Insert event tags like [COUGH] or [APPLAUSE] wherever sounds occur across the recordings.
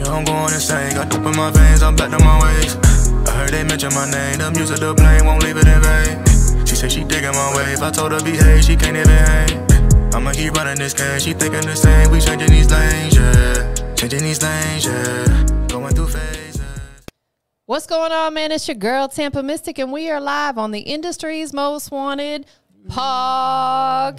Shit, I'm going insane. Got dope in my veins, I'm back to my ways. I heard they mention my name, the music the blame won't leave it in vain. She said she digging my wave, I told her behave, she can't even hang. I'ma keep running this game, she thinking the same. We changing these lanes, yeah. Changing these lanes, yeah. Going through phases. What's going on, man? It's your girl Tampa Mystic, and we are live on the industry's most wanted podcast.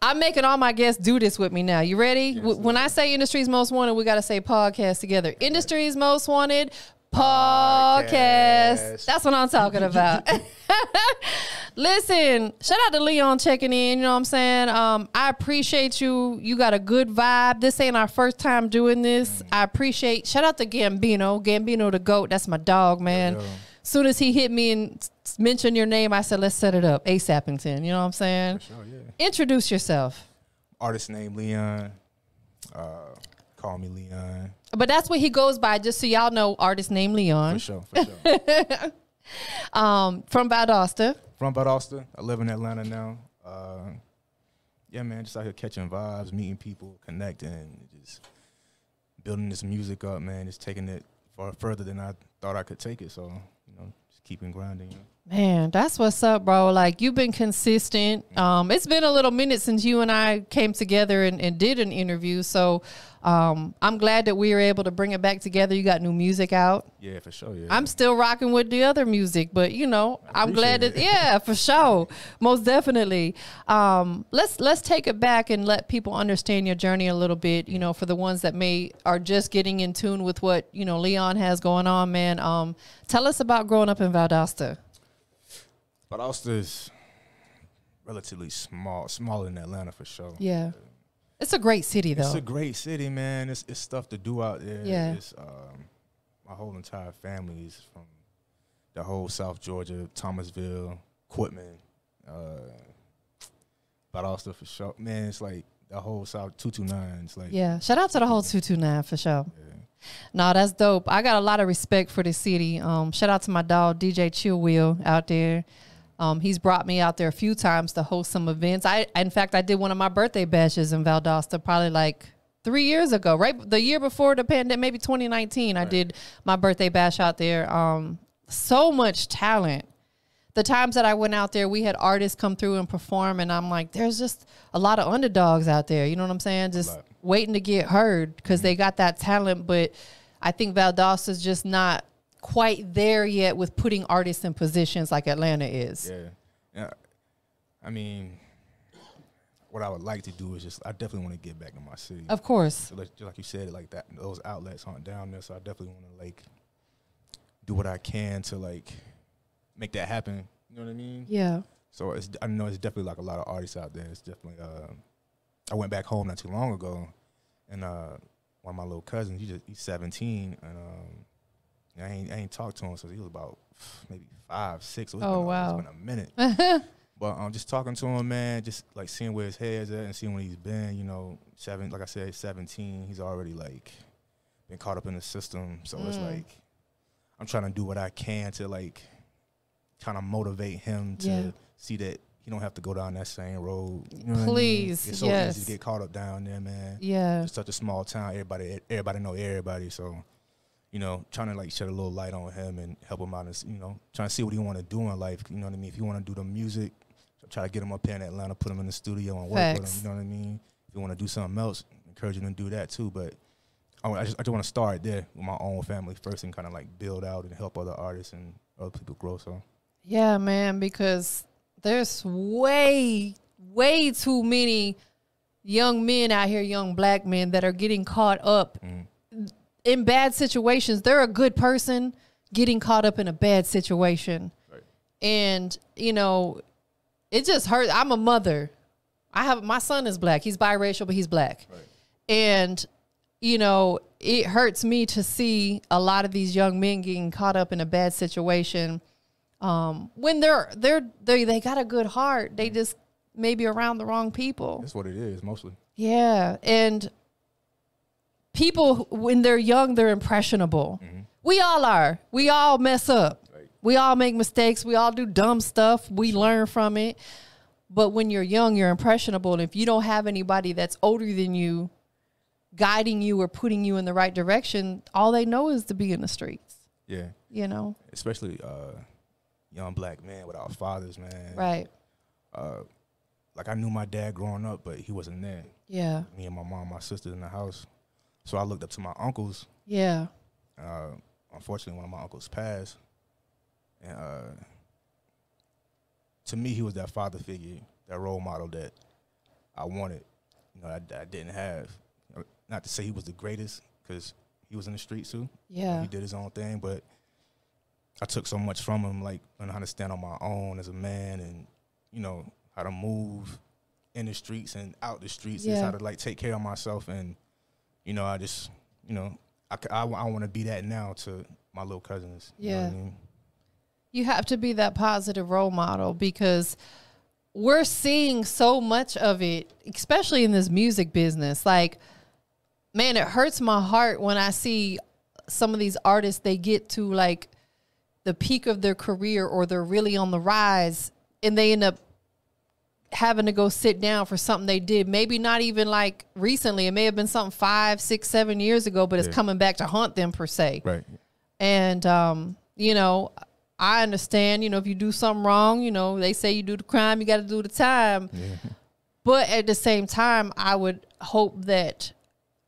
I'm making all my guests do this with me now. You ready? W- when I say industry's most wanted, we got to say podcast together. Industry's most wanted podcast. Podcast. That's what I'm talking [LAUGHS] about. [LAUGHS] Listen, shout out to Leon checking in. You know what I'm saying? Um, I appreciate you. You got a good vibe. This ain't our first time doing this. I appreciate. Shout out to Gambino. Gambino the goat. That's my dog, man. Yo. Soon as he hit me and mentioned your name, I said, "Let's set it up." ASAPington. You know what I'm saying? Sure, yeah. Introduce yourself. Artist name Leon. Uh, call me Leon. But that's what he goes by. Just so y'all know, artist named For Leon. sure, for sure. [LAUGHS] Um, from Valdosta. From Valdosta. I live in Atlanta now. Uh, yeah, man, just out here catching vibes, meeting people, connecting, just building this music up, man. Just taking it far further than I thought I could take it. So, you know, just keeping grinding. You know? Man, that's what's up, bro. Like you've been consistent. Um, it's been a little minute since you and I came together and, and did an interview. So um, I'm glad that we were able to bring it back together. You got new music out. Yeah, for sure. Yeah. I'm still rocking with the other music, but you know, I'm glad that appreciate yeah, for sure, most definitely. Um, let's let's take it back and let people understand your journey a little bit. You know, for the ones that may are just getting in tune with what you know Leon has going on, man. Um, tell us about growing up in Valdosta. Valdosta is relatively small, smaller than Atlanta for sure. Yeah, it's a great city though. It's a great city, man. It's, it's stuff to do out there. Yeah. It's, um, my whole entire family is from the whole South Georgia, Thomasville, Quitman, uh, Valdosta for sure. Man, it's like the whole South 229. It's like, yeah, shout out to the whole two two nine for sure. yeah. No, that's dope. I got a lot of respect for the city. Um, shout out to my dog DJ Chill Wheel out there. Um, he's brought me out there a few times to host some events. I, in fact, I did one of my birthday bashes in Valdosta probably like three years ago, right? The year before the pandemic, maybe 2019. I did my birthday bash out there. Um, so much talent. The times that I went out there, we had artists come through and perform, and I'm like, there's just a lot of underdogs out there. You know what I'm saying? Just waiting to get heard because they got that talent, but I think Valdosta's just not quite there yet with putting artists in positions like Atlanta is. Yeah. yeah. I mean, what I would like to do is just, I definitely want to get back to my city. Of course. So like, just like you said, like that, those outlets aren't down there. So I definitely want to like do what I can to like make that happen. You know what I mean? Yeah. So it's I know it's definitely like a lot of artists out there. It's definitely. Uh, I went back home not too long ago, and uh, one of my little cousins, he just he's 17, and um, I ain't I ain't talked to him since he was about maybe five, six. So it's Oh, been, wow. it's been a minute. [LAUGHS] But um, just talking to him, man, just like seeing where his head's at and seeing where he's been. You know, seven, like I said, seventeen. He's already like been caught up in the system. So it's Mm. like I'm trying to do what I can to like kind of motivate him to Yeah. see that he don't have to go down that same road. You know what I mean? Please, it's so yes. easy to get caught up down there, man. Yeah. It's such a small town. Everybody, everybody know everybody. So, you know, trying to like shed a little light on him and help him out. And, you know, trying to see what he want to do in life. You know what I mean? If he want to do the music, try to get him up here in Atlanta, put him in the studio and work with him. You know what I mean? If you want to do something else, encourage him to do that too. But I, I just, I just want to start there with my own family first and kind of like build out and help other artists and other people grow. So Yeah, man, because there's way, way too many young men out here, young black men that are getting caught up Mm. In bad situations. They're a good person getting caught up in a bad situation. Right. And, you know, it just hurts. I'm a mother. I have my son is black. He's biracial, but he's black. Right. And you know, it hurts me to see a lot of these young men getting caught up in a bad situation um, when they're they're they they got a good heart. They just maybe around the wrong people. that's what it is mostly. Yeah, and people when they're young, they're impressionable. We all are. We all mess up. Right. We all make mistakes. We all do dumb stuff. We learn from it. But when you're young, you're impressionable, and if you don't have anybody that's older than you guiding you or putting you in the right direction, all they know is to be in the streets. Yeah, You know, especially uh, young black men without fathers, man. right? Uh, like I knew my dad growing up, but he wasn't there. Yeah, Me and my mom, my sisters in the house. So I looked up to my uncles. yeah, Uh, unfortunately, one of my uncles passed, and uh, to me, he was that father figure, that role model that I wanted. You know, I, I didn't have. Uh, Not to say he was the greatest, because he was in the streets too. yeah, He did his own thing, but I took so much from him, like learning how to stand on my own as a man, and you know how to move in the streets and out the streets, Yeah. how to like take care of myself, and you know I just you know I I want to be that now to my little cousins. you know what I Yeah. mean? you have to be that positive role model because we're seeing so much of it, especially in this music business. Like, man, it hurts my heart when I see some of these artists, they get to like the peak of their career or they're really on the rise and they end up having to go sit down for something they did. Maybe not even like recently. It may have been something five, six, seven years ago, but it's Yeah. coming back to haunt them per se. Right. And um, you know, I understand, you know, if you do something wrong, you know, they say you do the crime, you got to do the time. Yeah. But at the same time, I would hope that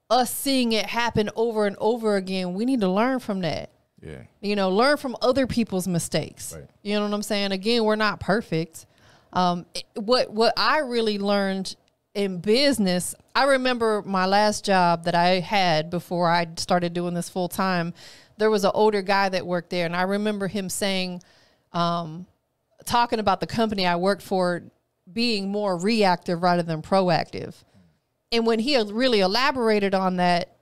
us seeing it happen over and over again, we need to learn from that. Yeah. You know, learn from other people's mistakes. Right. You know what I'm saying? Again, we're not perfect. Um, what what I really learned in business, I remember my last job that I had before I started doing this full time. There was an older guy that worked there, and I remember him saying, um, talking about the company I worked for being more reactive rather than proactive. And when he really elaborated on that,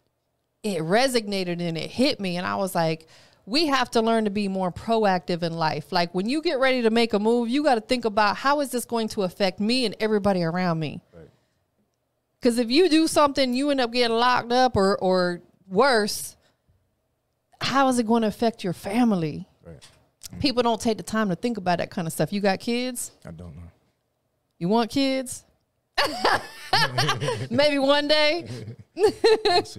it resonated and it hit me. And I was like, we have to learn to be more proactive in life. Like when you get ready to make a move, you got to think about how is this going to affect me and everybody around me. Right. Because if you do something, you end up getting locked up or, or worse, how is it going to affect your family? Right. People don't take the time to think about that kind of stuff. You got kids? I don't know. You want kids? [LAUGHS] Maybe one day. [LAUGHS]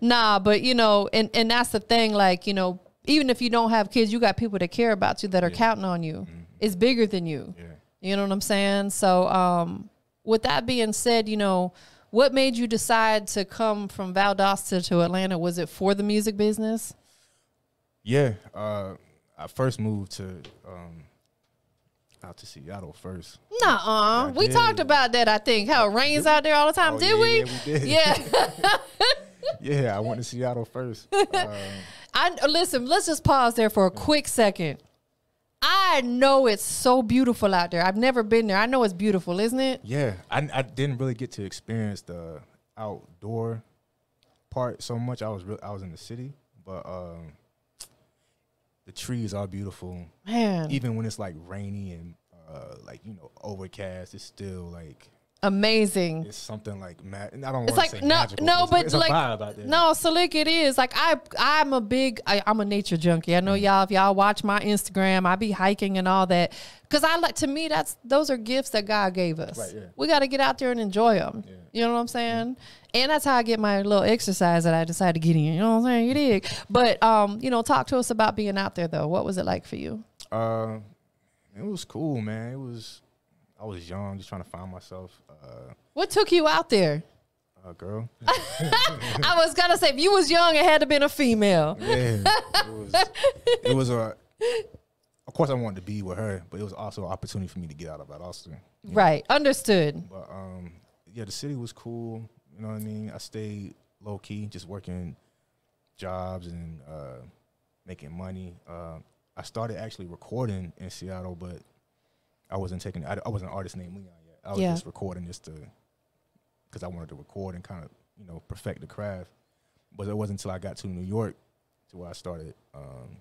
Nah, but you know, and and that's the thing. Like you know, even if you don't have kids, you got people that care about you that are counting on you. It's bigger than you. Yeah. You know what I'm saying? So, um, with that being said, you know, what made you decide to come from Valdosta to Atlanta? Was it for the music business? Yeah. Uh, I first moved to um, out to Seattle first. Nuh-uh. I we did. talked about that. I think how it rains out there all the time. Oh, did yeah, we? yeah, we did. Yeah. [LAUGHS] [LAUGHS] Yeah, I went to Seattle first. Um, [LAUGHS] I listen. Let's just pause there for a quick second. I know it's so beautiful out there. I've never been there. I know it's beautiful, isn't it? Yeah, I, I didn't really get to experience the outdoor part so much. I was real, I was in the city, but um, the trees are beautiful. Man, Even when it's like rainy and uh, like you know overcast, it's still like amazing. it's something like mad. I don't It's want to like say no, magical, no, it's, but it's like a vibe out there. no, Slick, it is like I, I'm a big, I, I'm a nature junkie. I know y'all, if y'all watch my Instagram, I be hiking and all that. Cause I like to me, that's those are gifts that God gave us. Right, yeah. We got to get out there and enjoy them. Yeah. You know what I'm saying? And that's how I get my little exercise that I decided to get in. You know what I'm saying? You dig? But um, you know, talk to us about being out there though. What was it like for you? Uh, it was cool, man. It was. I was young, just trying to find myself. Uh, What took you out there? a girl. [LAUGHS] [LAUGHS] I was gonna say if you was young, it had to been a female. Yeah, it was. It was a. [LAUGHS] Of course, I wanted to be with her, but it was also an opportunity for me to get out of Valdosta. Right. Understood. But um, yeah, the city was cool. You know what I mean? I stayed low key, just working jobs and uh, making money. Uh, I started actually recording in Seattle, but I wasn't taking. I, I wasn't an artist named Leon yet. I was Yeah. just recording just to, because I wanted to record and kind of you know perfect the craft. But it wasn't until I got to New York to where I started um,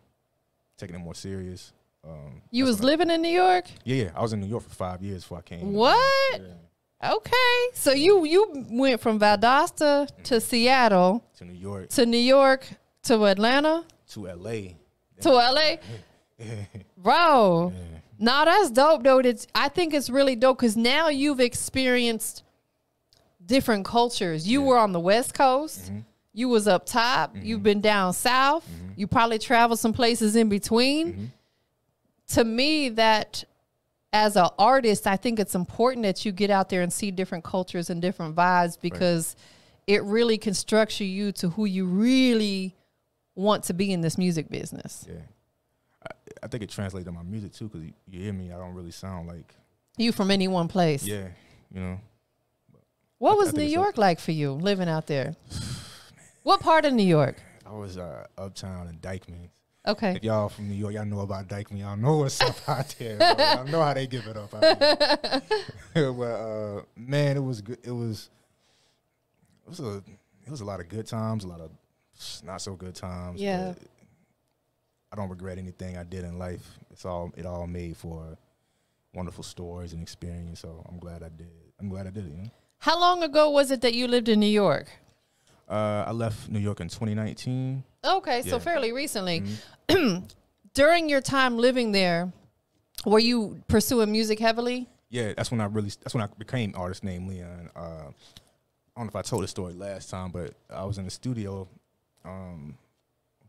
taking it more serious. Um, You was when I- living in New York? yeah, yeah. I was in New York for five years before I came. What? Yeah, Okay. So you you went from Valdosta to Seattle to New York, to New York to Atlanta to LA. to LA. [LAUGHS] Bro. Yeah. No, that's dope though. It's, I think it's really dope because now you've experienced different cultures. You were on the West Coast. Mm-hmm. You was up top. You've been down south. You probably traveled some places in between. Mm-hmm. To me, that as an artist, I think it's important that you get out there and see different cultures and different vibes because it really constructs you to who you really want to be in this music business. Yeah. I, I think it translates to my music too, because you, you hear me, I don't really sound like, You from any one place. yeah, you know. What I- was New York like for you living out there? What part of New York? I was uh, uptown in Dyckman. Okay. If y'all from New York, y'all know about Dyckman. Y'all know what's up out [LAUGHS] there. Y'all know how they give it up out there. [LAUGHS] but uh, man, it was good. It was it was a it was a lot of good times, a lot of not so good times. Yeah. I don't regret anything I did in life. It's all it all made for wonderful stories and experience. So I'm glad I did. I'm glad I did it. You know? How long ago was it that you lived in New York? Uh, I left New York in 2019. Okay, so fairly recently. Mhm. [CLEARS THROAT] During your time living there, were you pursuing music heavily? Yeah, that's when I really that's when I became artist named Leon. Uh, I don't know if I told the story last time, but I was in the studio um,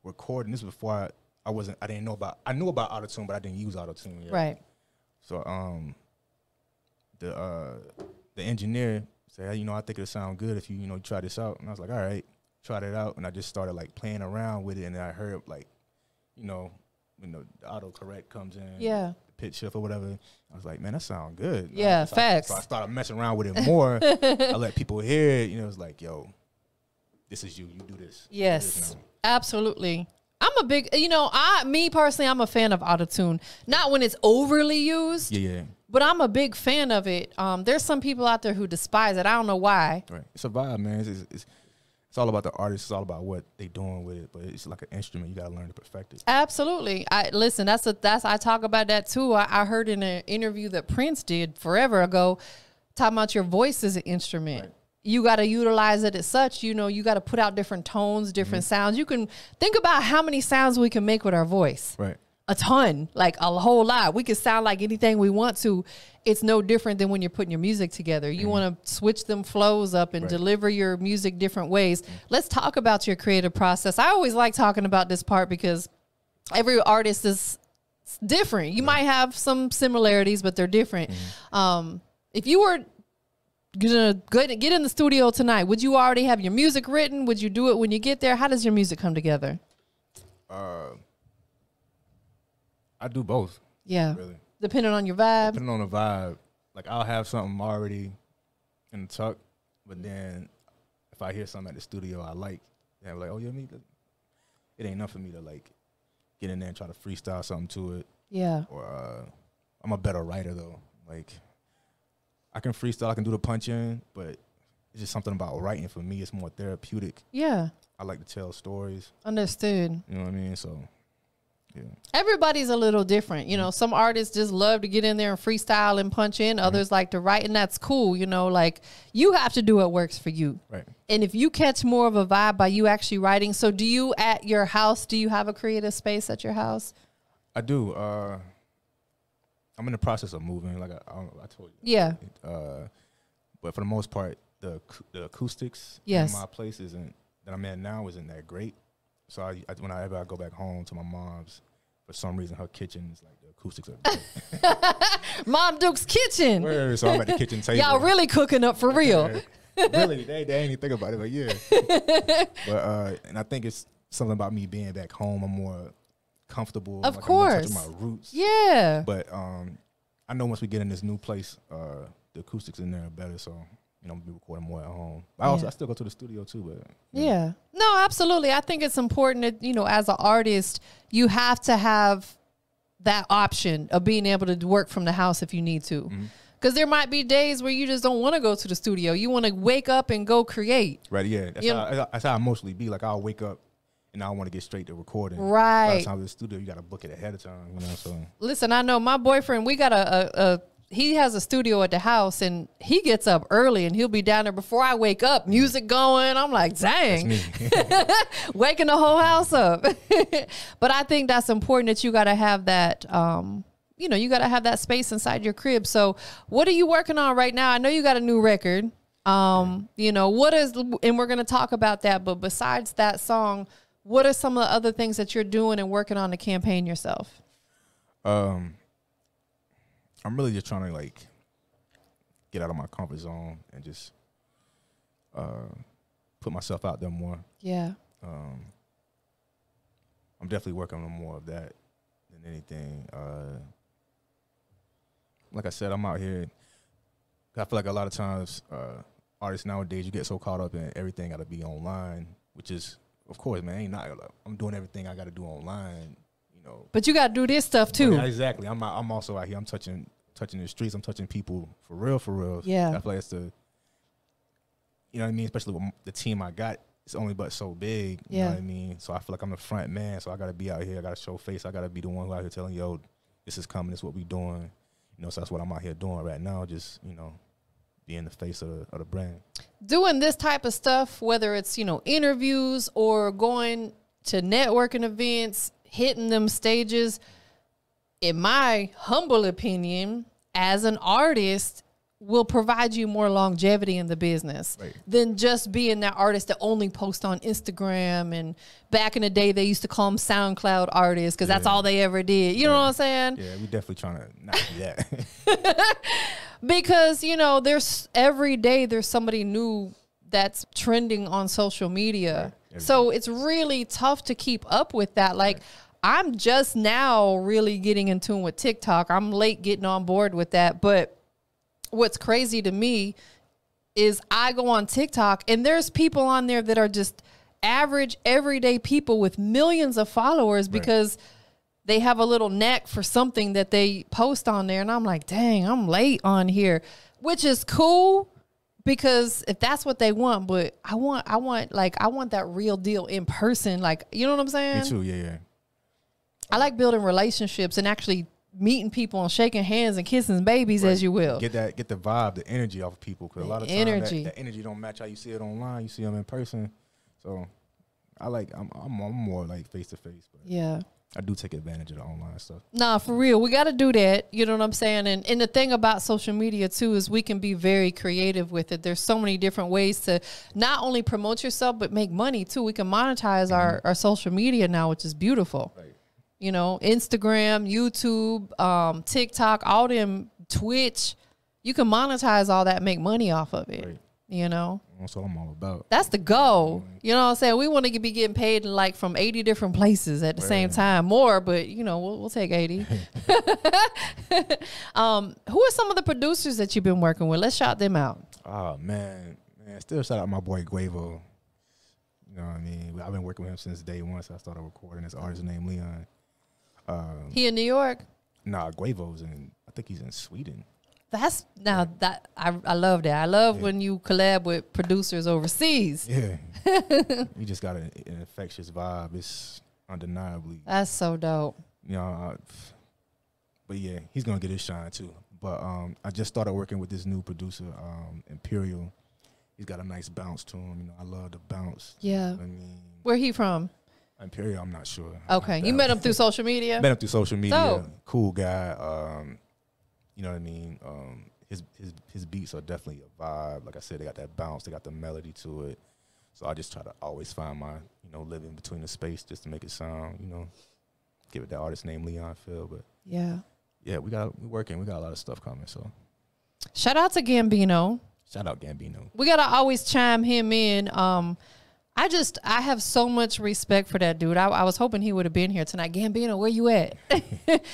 recording. This was before I, I wasn't I didn't know about I knew about autotune, but I didn't use autotune yet. Right. So um, the uh, the engineer said, hey, you know, I think it'll sound good if you you know try this out. And I was like, all right, tried it out, and I just started like playing around with it, and then I heard like, you know, when the autocorrect comes in, Yeah. pitch shift or whatever. I was like, man, that sound good. Yeah, so facts. I, so I started messing around with it more. I let people hear it. You know, it's like, yo, this is you. You do this. [LAUGHS] You do this Yes. Absolutely. I'm a big, you know, I me personally, I'm a fan of autotune. Not when it's overly used, Yeah, yeah. but I'm a big fan of it. Um, there's some people out there who despise it. I don't know why. Right. It's a vibe, man. It's, it's, it's, all about the artist. It's all about what they doing with it. But it's like an instrument. You got to learn to perfect it. Absolutely. I listen. That's a that's I talk about that too. I, I heard in an interview that Prince did forever ago, talking about your voice is an instrument. Right. You got to utilize it as such. You know, you got to put out different tones, different mm-hmm. sounds. You can think about how many sounds we can make with our voice. Right. A ton, like a whole lot. We can sound like anything we want to. It's no different than when you're putting your music together. You mm-hmm. want to switch them flows up and Right. deliver your music different ways. Mm-hmm. Let's talk about your creative process. I always like talking about this part because every artist is different. You might have some similarities, but they're different. Um, if you were gonna go- get in the studio tonight, would you already have your music written? Would you do it when you get there? How does your music come together? Uh, I do both, Yeah, really. depending on your vibe. Depending on the vibe. Like, I'll have something already in the tuck. But then if I hear something at the studio I like, then I'm like, oh, yeah, me. It ain't enough for me to, like, get in there and try to freestyle something to it. Yeah, or uh, I'm a better writer though. Like I can freestyle, I can do the punch in, but it's just something about writing for me. It's more therapeutic. yeah, I like to tell stories. understood. You know what I mean? So yeah, Everybody's a little different. You know, some artists just love to get in there and freestyle and punch in. Others like to write, and that's cool. You know, like you have to do what works for you. right. And if you catch more of a vibe by you actually writing, so do you at your house? Do you have a creative space at your house? I do. Uh, I'm in the process of moving. Like I, I, I told you. Yeah, Uh, but for the most part, the the acoustics Yes. in my place isn't that I'm at now isn't that great. So I, I whenever I go back home to my mom's, for some reason her kitchen is like the acoustics are. [LAUGHS] Mom Duke's kitchen. Word, so I'm at the kitchen [LAUGHS] table. Y'all really cooking up for real. really, they, they ain't even think about it, but yeah. [LAUGHS] but uh, and I think it's something about me being back home. I'm more comfortable. Of like I'm more in touch with course. my roots. Yeah. But um, I know once we get in this new place, uh, the acoustics in there are better. So you know, be recording more at home. I also Yeah. I still go to the studio too, but Yeah. No, absolutely. I think it's important that, you know, as an artist, you have to have that option of being able to work from the house if you need to. Mm-hmm. Because there might be days where you just don't want to go to the studio. You want to wake up and go create. right, yeah. That's, You how, that's how I mostly be. Like I'll wake up. And I want to get straight to recording. By Right. the time to the studio, you got to book it ahead of time. You know, so Listen, I know my boyfriend, we got a, a, a he has a studio at the house and he gets up early and he'll be down there before I wake up, music going. I'm like, dang. [LAUGHS] [LAUGHS] waking the whole house up. [LAUGHS] but I think that's important that you got to have that. Um, you know, you got to have that space inside your crib. So, what are you working on right now? I know you got a new record. Um, you know, what is and we're gonna talk about that, but besides that song, what are some of the other things that you're doing and working on to campaign yourself? Um, I'm really just trying to like get out of my comfort zone and just uh, put myself out there more. Yeah. Um, I'm definitely working on more of that than anything. Uh, like I said, I'm out here. I feel like a lot of times uh, artists nowadays you get so caught up in everything got to be online, which is of course, man. Ain't not. I'm doing everything I got to do online. You know. But you got to do this stuff too. Yeah, exactly. I'm. I'm also out here. I'm touching touching the streets. I'm touching people for real, for real. Yeah. I feel like it's the. You know what I mean? Especially with the team I got, it's only but so big. You Yeah. know what I mean? So I feel like I'm the front man. So I got to be out here. I got to show face. I got to be the one who out here telling yo, this is coming. This is what we doing. You know, so that's what I'm out here doing right now. Just you know, being the face of the, of the brand. doing this type of stuff, whether it's, you know, interviews or going to networking events, hitting them stages, in my humble opinion, as an artist, will provide you more longevity in the business Right. than just being that artist that only post on Instagram. And back in the day, they used to call them SoundCloud artists because that's all they ever did. You know what I'm saying? Yeah, we definitely trying to not do that. [LAUGHS] because you know there's every day there's somebody new that's trending on social media Every so it's really tough to keep up with that like i'm just now really getting in tune with tiktok i'm late getting on board with that but what's crazy to me is i go on tiktok and there's people on there that are just average everyday people with millions of followers because they have a little knack for something that they post on there and I'm like, "Dang, I'm late on here." Which is cool because if that's what they want, but I want I want like I want that real deal in person like, you know what I'm saying? Me too. Yeah, yeah. I like building relationships and actually meeting people and shaking hands and kissing babies as you will. Get that, get the vibe, the energy off of people. Because a lot of The times energy. that, that energy don't match how you see it online. You see them in person. So I like, I'm, I'm, I'm more like face to face, but yeah. I do take advantage of the online stuff. Nah, for real. We got to do that. You know what I'm saying? And and the thing about social media too is we can be very creative with it. There's so many different ways to not only promote yourself but make money too. We can monetize mm-hmm. our our social media now, which is beautiful. Right. You know, Instagram, YouTube, um, TikTok, all them Twitch. You can monetize all that, make money off of it. Right. You know, That's what I'm all about. that's the goal. You know what I'm saying? We want to be getting paid in like from 80 different places at the same time. More, but you know, we'll, we'll take 80. [LAUGHS] um, who are some of the producers that you've been working with? Let's shout them out. Oh man, man, still shout out my boy Guavo. You know what I mean? I've been working with him since day one. So I started recording. This artist named Leon. Um, He in New York. nah, Guavo's in. I think he's in Sweden. That's now that I, I love that. I love Yeah. when you collab with producers overseas. Yeah, [LAUGHS] he just got an, an infectious vibe. It's undeniably That's so dope. you know, uh, but yeah, he's gonna get his shine too. But um, I just started working with this new producer, um, Imperial. He's got a nice bounce to him. You know, I love the bounce. Yeah. I mean, Where he from? Imperial, I'm not sure. Okay, you met him through social media. Met him through social media. Dope. Cool guy. Um, you know what I mean? Um, his his his beats are definitely a vibe. Like I said, they got that bounce. They got the melody to it. So I just try to always find my you know living between the space just to make it sound you know give it that artist name Leon feel. But Yeah. yeah, we got we working. We got a lot of stuff coming. So Shout out to Gambino. shout out Gambino. we gotta always chime him in. Um, I just I have so much respect for that dude. I, I was hoping he would have been here tonight. Gambino, where you at? [LAUGHS]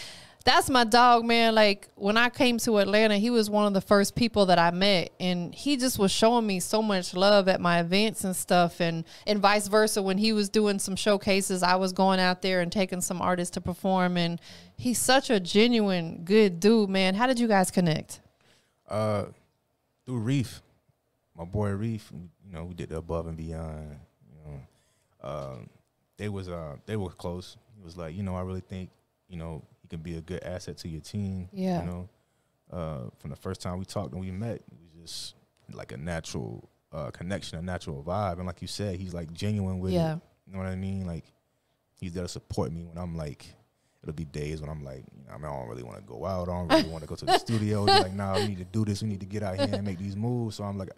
That's my dog, man. Like when I came to Atlanta, he was one of the first people that I met, and he just was showing me so much love at my events and stuff, and and vice versa. When he was doing some showcases, I was going out there and taking some artists to perform, and he's such a genuine good dude, man. How did you guys connect? Uh, through Reef, my boy Reef. You know, we did the above and beyond. Um, they was uh they were close. He was like, you know, I really think you know he can be a good asset to your team. Yeah. You know, uh, from the first time we talked and we met, it was just like a natural uh connection, a natural vibe, and like you said, he's like genuine with Yeah. it. You know what I mean? Like he's there to support me when I'm like. It'll be days when I'm like, you know, I, mean, I don't really want to go out. I don't really want to go to the [LAUGHS] studio. He's like, nah, we need to do this. We need to get out here and make these moves. So I'm like,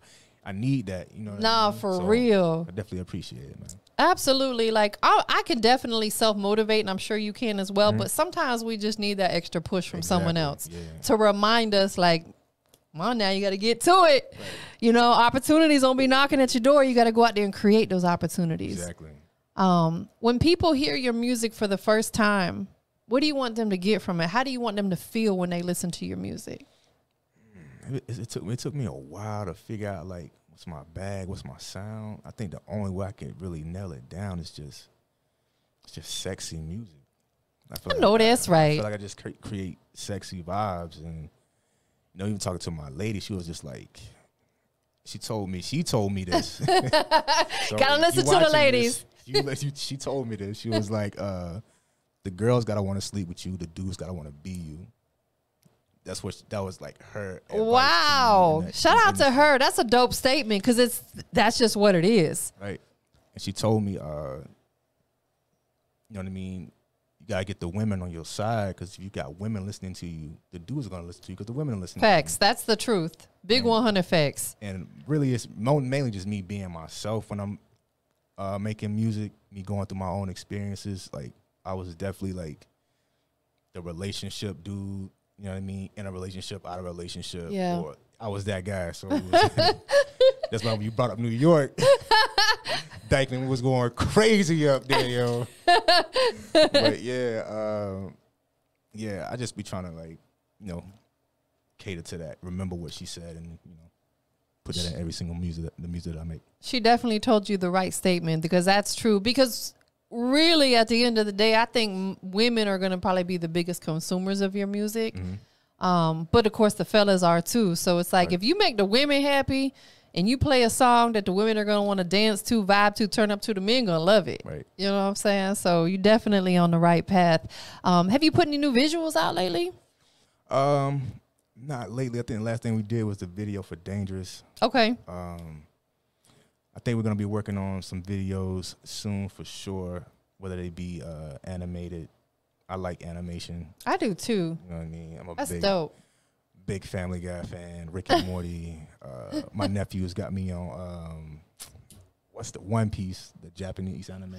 I need that. You know. what I Nah, mean? for So, real. I definitely appreciate it, man. Absolutely. Like I, I can definitely self motivate, and I'm sure you can as Mm-hmm. well. But sometimes we just need that extra push from someone else yeah. to remind us, like, come on now, you got to get to it. You know, opportunities won't be knocking at your door. You got to go out there and create those opportunities. Exactly. Um, when people hear your music for the first time, what do you want them to get from it? How do you want them to feel when they listen to your music? It, it, it took me. It took me a while to figure out like what's my bag, what's my sound. I think the only way I can really nail it down is just it's just sexy music. feel I know that's I right. feel like I just cre- create sexy vibes, and you know, even talking to my lady, she was just like, she told me, she told me this. [LAUGHS] [LAUGHS] So Gotta listen to the ladies. this, you- she told me this. She was like, uh, the girls gotta want to sleep with you, the dudes gotta want to be you. That's what that was like her. advice to me Wow. Shout out to her. That's a dope statement because it's that's just what it is. right? And she told me, uh, you know what I mean. You gotta get the women on your side because if you got women listening to you, the dudes are gonna listen to you because the women are listening. Facts. That's the truth. Big 100 facts. And really, it's mainly just me being myself when I'm uh, making music. Me going through my own experiences. Like I was definitely like the relationship dude. You know what I mean? In a relationship, out of a relationship. Yeah. Or I was that guy. So [LAUGHS] was, [LAUGHS] that's why when you brought up New York. [LAUGHS] Dyckman was going crazy up there, yo. but yeah, um, yeah, I just be trying to like, you know, cater to that. Remember what she said, and you know, put that in every single music, that, the music that I make. She definitely told you the right statement because that's true. Because really, at the end of the day, I think women are going to probably be the biggest consumers of your music. Um, but of course, the fellas are too. So it's like if you make the women happy and you play a song that the women are going to want to dance to, vibe to, turn up to, the men going to love it. Right. You know what I'm saying? So you're definitely on the right path. Um, have you put any new visuals out lately? Um, not lately. I think the last thing we did was the video for Dangerous. Okay. Um, I think we're gonna be working on some videos soon for sure. Whether they be uh, animated, I like animation. I do too. You know what I mean? I'm a That's big dope. big Family Guy fan. Rick and Morty. [LAUGHS] Uh, my nephew's got me on um, what's the One Piece, the Japanese anime.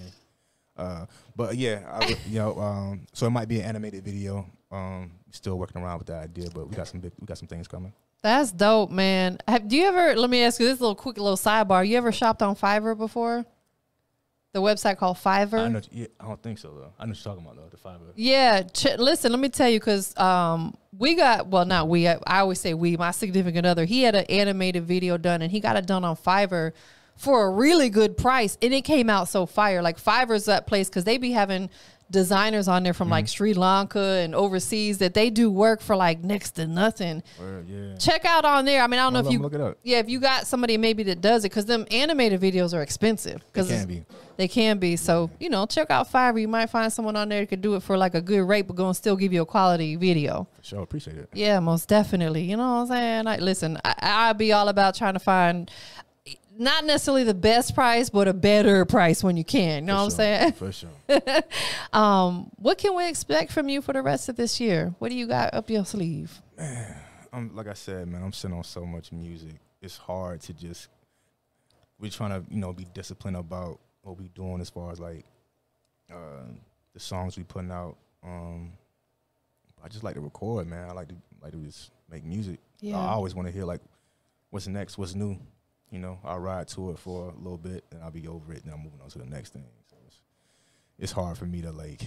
Uh, but yeah, I, [LAUGHS] you know, um, so it might be an animated video. Um, still working around with that idea, but we got some big, we got some things coming. That's dope, man. Have, do you ever? Let me ask you this little quick little sidebar. You ever shopped on Fiverr before? The website called Fiverr. I, know, yeah, I don't think so though. I know what you're talking about though. The Fiverr. Yeah, ch- listen, let me tell you, because um, we got well, not we. I, I always say we. My significant other, he had an animated video done, and he got it done on Fiverr for a really good price, and it came out so fire. Like Fiverr's that place because they be having designers on there from like mm-hmm. Sri Lanka and overseas that they do work for like next to nothing. Word, yeah. Check out on there. I mean, I don't know I'll if you look it up. yeah, if you got somebody maybe that does it, because them animated videos are expensive. They Because can be. they can be. So, you know, check out Fiverr. You might find someone on there that could do it for like a good rate, but to still give you a quality video. For sure, appreciate it. Yeah, most definitely. You know what I'm saying? Like, listen, I, I'd be all about trying to find not necessarily the best price, but a better price when you can. You know what I'm saying? For sure. [LAUGHS] Um, what can we expect from you for the rest of this year? What do you got up your sleeve? I'm like I said, man. I'm sitting on so much music. It's hard to just. We're trying to, you know, be disciplined about what we doing as far as like uh, the songs we putting out. Um, I just like to record, man. I like to like to just make music. Yeah. I always want to hear like what's next, what's new. You know, I'll ride to it for a little bit, and I'll be over it, and I'm moving on to the next thing. So it's, it's hard for me to like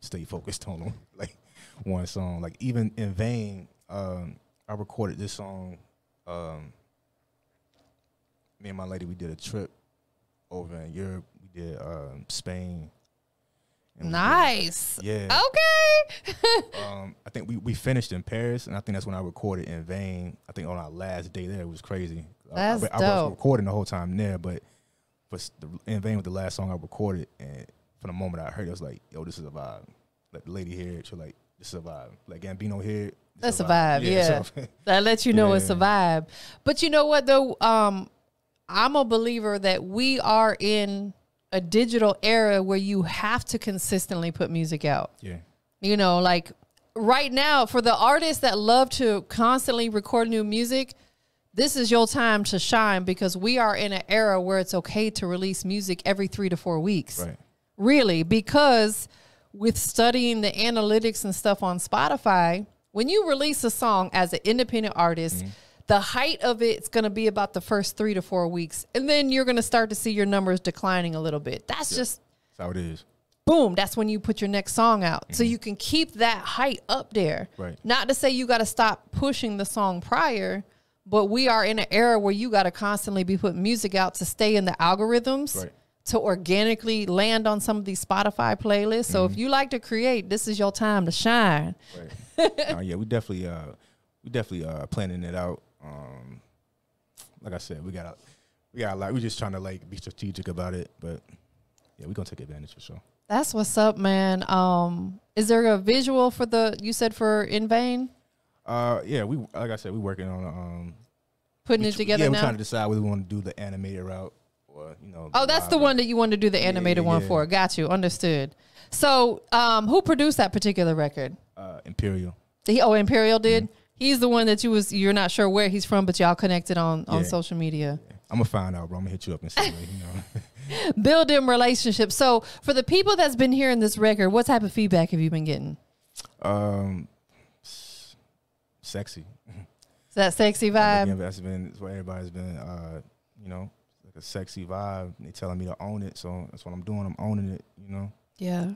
stay focused [LAUGHS] on like one song. Like even in vain, um, I recorded this song. Um, me and my lady, we did a trip over in Europe. We did um, Spain. we did- Nice. yeah. Okay. [LAUGHS] Um, I think we, we finished in Paris, and I think that's when I recorded in vain. I think on our last day there, it was crazy. I- That's I, I, was recording the whole time there, but the, in vain with the last song I recorded, and from the moment I heard it, I was like, "Yo, this is a vibe." Like the lady here, she like, "This is a vibe." Like Gambino here, That's a vibe, yeah. so- [LAUGHS] That lets you know it's a vibe. But you know what though? Um, I'm a believer that we are in a digital era where you have to consistently put music out. yeah, You know, like right now, for the artists that love to constantly record new music, this is your time to shine because we are in an era where it's okay to release music every three to four weeks. Right. Really, because with studying the analytics and stuff on Spotify, when you release a song as an independent artist, mm-hmm. the height of it's going to be about the first three to four weeks. And then you're going to start to see your numbers declining a little bit. That's just That's how it is. boom, that's when you put your next song out. So mm-hmm. you can keep that height up there. Right. Not to say you got to stop pushing the song prior, but we are in an era where you got to constantly be putting music out to stay in the algorithms. Right. To organically land on some of these Spotify playlists. So if you like to create, this is your time to shine. Right. [LAUGHS] uh, yeah, we definitely uh we definitely uh planning it out. Um like I said, we got a we got a lot we just trying to like be strategic about it, but yeah, we're gonna take advantage for sure. That's what's up, man. Um, is there a visual for the you said for in vain? Uh yeah, we like I said, we working on um Putting it together yeah, we're now. trying to decide whether we want to do the animated route or you know Oh, that's the one that you want to do the animated yeah, one yeah. for. Got you. Understood. So, um, who produced that particular record? uh Imperial. He, oh, Imperial did. Mm-hmm. He's the one that you was. You're not sure where he's from, but y'all connected on on social media. I'm gonna find out, bro. I'm gonna hit you up and see, you know. [LAUGHS] Build them relationships. So, for the people that's been hearing this record, what type of feedback have you been getting? um sexy. Is that sexy vibe? That's been it's what everybody's been uh, you know, like a sexy vibe. They telling me to own it, so that's what I'm doing. I'm owning it, you know. Yeah.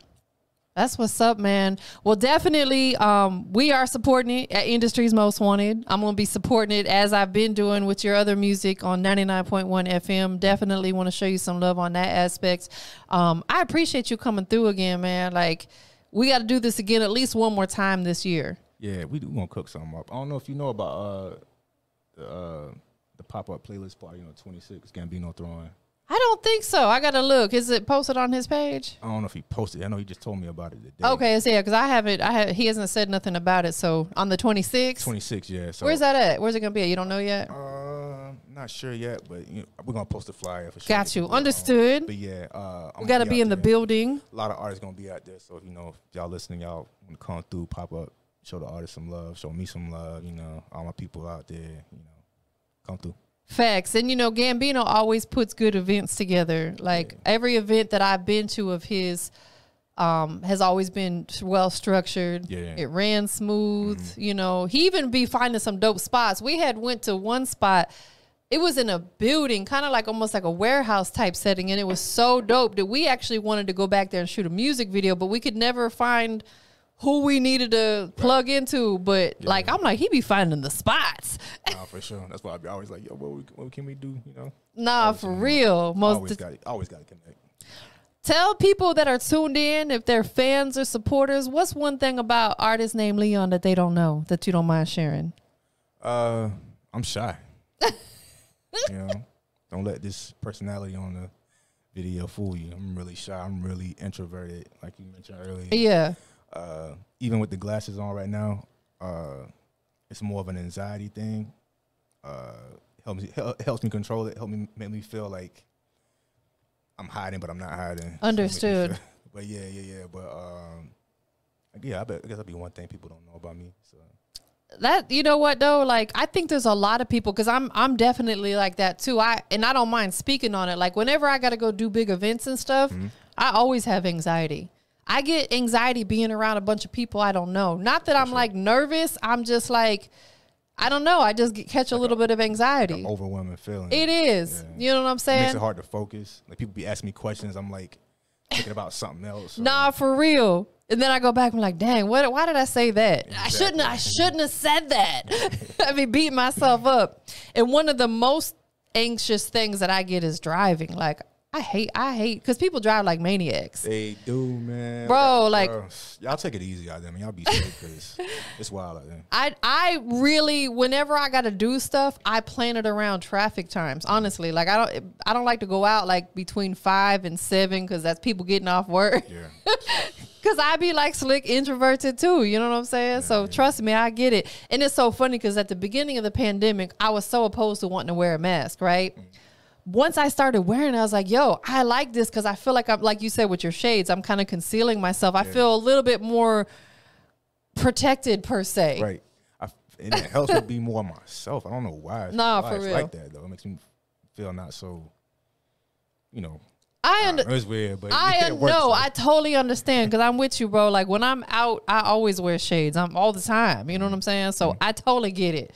That's what's up, man. Well, definitely, um, we are supporting it at Industry's Most Wanted. I'm gonna be supporting it as I've been doing with your other music on 99.1 FM. Definitely want to show you some love on that aspect. Um, I appreciate you coming through again, man. Like, we got to do this again at least one more time this year. Yeah, we do gonna cook something up. I don't know if you know about uh the uh the pop up playlist party on the 26th, Gambino throwing. I don't think so. I gotta look. Is it posted on his page? I don't know if he posted. I know he just told me about it today. Okay, so yeah, because I haven't. I have. He hasn't said nothing about it. So on the 26th, 26, yeah. So where's that at? Where's it gonna be? At? You don't know yet. Uh, not sure yet, but you know, we're gonna post a flyer for sure. Got you. Understood. but yeah, uh, I'm We got to gonna be out in the building. A lot of artists gonna be out there, so if you know, if y'all listening, y'all want to come through, pop up, show the artist some love, show me some love. You know, all my people out there, you know, come through. Facts. And you know, Gambino always puts good events together. Like every event that I've been to of his um has always been well structured. Yeah. It ran smooth. You know, he even be finding some dope spots. We had went to one spot. It was in a building, kind of like almost like a warehouse type setting, and it was so dope that we actually wanted to go back there and shoot a music video, but we could never find who we needed to plug into. But like, I'm like, he be finding the spots. Nah, for sure. That's why I be always like, yo, what, we, what can we do? You know, Nah, Always for real. Most always got always got to connect. Tell people that are tuned in, if they're fans or supporters, what's one thing about artist named Leon that they don't know that you don't mind sharing? Uh, I'm shy. [LAUGHS] you know, don't let this personality on the video fool you. I'm really shy. I'm really introverted, like you mentioned earlier. Yeah. Uh, even with the glasses on right now, uh, it's more of an anxiety thing. Uh, helps me hel- helps me control it. Help me make me feel like I'm hiding, but I'm not hiding. So it make me Understood. feel- [LAUGHS] But yeah, yeah, yeah. But um, yeah, I, bet, I guess that'd be one thing people don't know about me. So That you know what though, like I think there's a lot of people because I'm I'm definitely like that too. I and I don't mind speaking on it. Like whenever I got to go do big events and stuff, I always have anxiety. I get anxiety being around a bunch of people I don't know. Not that I'm like nervous. I'm just like, I don't know. I just get, catch a little bit of anxiety. overwhelming feeling. It is. Yeah. You know what I'm It saying? makes it hard to focus. Like people be asking me questions, I'm like thinking about something else. Nah, for real. And then I go back. I'm like, dang, what? Why did I say that? I shouldn't. I shouldn't have said that. [LAUGHS] I mean, beating myself up. And one of the most anxious things that I get is driving. Like, I hate. I hate because people drive like maniacs. They do, man. Bro, like- y'all take it easy out there, man. Y'all be safe because it's wild out there. I I really whenever I got to do stuff, I plan it around traffic times. Honestly, like I don't I don't like to go out like between five and seven because that's people getting off work. Yeah, [LAUGHS] Cause I be like slick introverted too, you know what I'm saying? so trust me, I get it. And it's so funny because at the beginning of the pandemic, I was so opposed to wanting to wear a mask, right? Mm. Once I started wearing it, I was like, yo, I like this because I feel like I'm like you said with your shades, I'm kind of concealing myself. I feel a little bit more protected per se. right. I, and it helps me be more myself. I don't know why. it's- Nah, why for it's real. like that though. It makes me feel not so, you know. I I under, know, it's weird, but I it works, know. I totally understand because I'm with you, bro. Like when I'm out, I always wear shades. I'm all the time. You know what I'm saying? Mm-hmm. So I totally get it.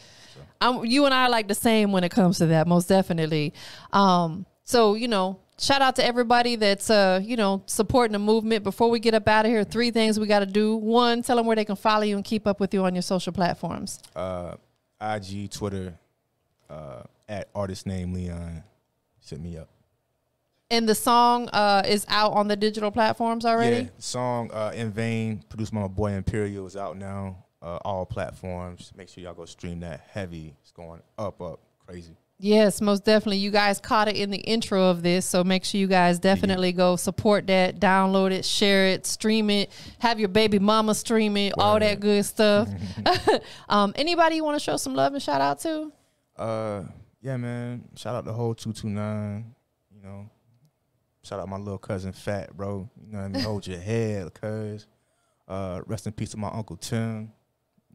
I'm, you and I are like the same when it comes to that, most definitely. Um, so you know, shout out to everybody that's uh, you know, supporting the movement. Before we get up out of here, three things we got to do. One, tell them where they can follow you and keep up with you on your social platforms. uh, IG, Twitter, uh, at artist name Leon. Hit me up. And the song uh is out on the digital platforms already. Yeah, song uh, in vain, produced by my boy Imperial, is out now. Uh, all platforms. Make sure y'all go stream that. Heavy. It's going up, up, crazy. Yes, most definitely. You guys caught it in the intro of this, so make sure you guys definitely go support that, download it, share it, stream it, have your baby mama stream it, all that good stuff. [LAUGHS] [LAUGHS] um, anybody you want to show some love and shout out to? Uh, yeah, man. Shout out the whole two two nine. You know, shout out my little cousin Fat, bro. You know what I mean? Hold your head, cuz. Uh, rest in peace to my uncle Tim.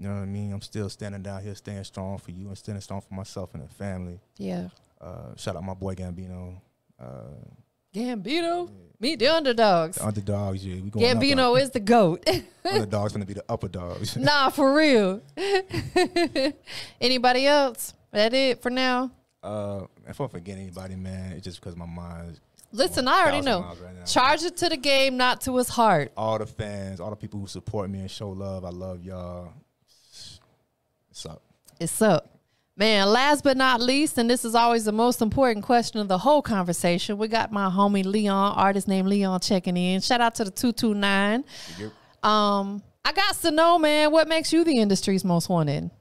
You know what I mean? I'm still standing down here, staying strong for you and standing strong for myself and the family. Yeah, Uh, shout out my boy Gambino. Uh, Gambino, meet the underdogs. the underdogs, yeah. We going Gambino is the goat. up. [LAUGHS] underdogs gonna be the upper dogs. [LAUGHS] nah, for real. [LAUGHS] Anybody else? That it for now. Uh, if I forget anybody, man, it's just because my mind. is Listen, I already know. right. Charge it to the game, not to his heart. all the fans, all the people who support me and show love. I love y'all. What's up? It's up. Man, last but not least, and this is always the most important question of the whole conversation. We got my homie Leon, artist named Leon, checking in. Shout out to the 229. Um, I got to know, man, what makes you the industry's most wanted?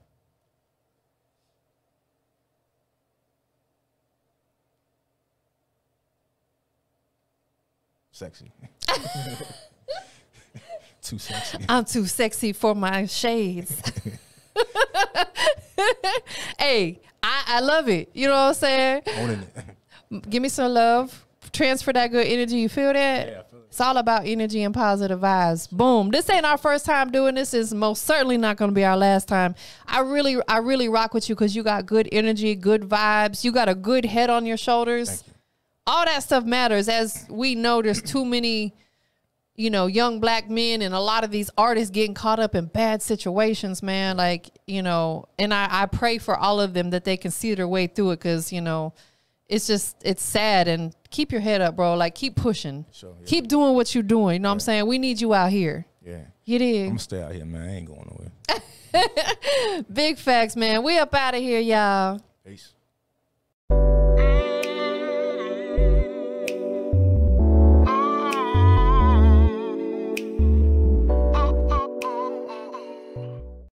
Sexy. [LAUGHS] Too sexy. I'm too sexy for my shades. [LAUGHS] [LAUGHS] hey, I, I love it. You know what I'm saying? Owning it. [LAUGHS] Give me some love. Transfer that good energy. You feel that? Yeah, I feel it. It's all about energy and positive vibes. Boom. This ain't our first time doing this. It's most certainly not going to be our last time. I really, I really rock with you because you got good energy, good vibes. You got a good head on your shoulders. You. All that stuff matters. As we know, there's too many, you know, young black men and a lot of these artists getting caught up in bad situations, man. Like, you know, and I, I pray for all of them that they can see their way through it because, you know, it's just it's sad and keep your head up, bro. Like keep pushing. Sure, yeah. Keep doing what you're doing. You know what I'm saying? We need you out here. Yeah. You did. I'm gonna stay out here, man. I ain't going nowhere. [LAUGHS] Big facts, man. We up out of here, y'all. Peace.